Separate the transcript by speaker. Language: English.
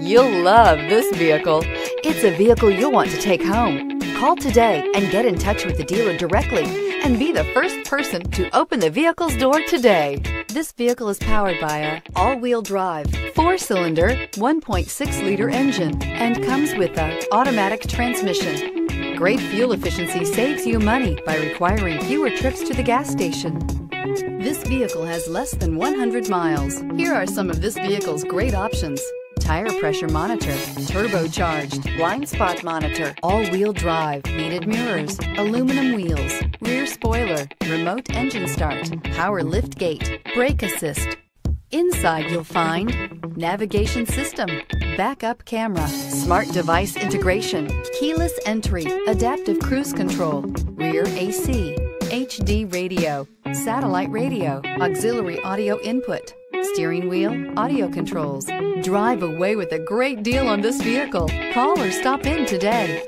Speaker 1: You'll love this vehicle. It's a vehicle you'll want to take home. Call today and get in touch with the dealer directly and be the first person to open the vehicle's door today. This vehicle is powered by a all-wheel drive, four-cylinder, 1.6-liter engine and comes with a automatic transmission. Great fuel efficiency saves you money by requiring fewer trips to the gas station. This vehicle has less than 100 miles. Here are some of this vehicle's great options. Tire pressure monitor, turbocharged, blind spot monitor, all-wheel drive, heated mirrors, aluminum wheels, rear spoiler, remote engine start, power lift gate, brake assist. Inside you'll find navigation system, backup camera, smart device integration, keyless entry, adaptive cruise control, rear AC, HD radio, satellite radio, auxiliary audio input, steering wheel, audio controls. Drive away with a great deal on this vehicle. Call or stop in today.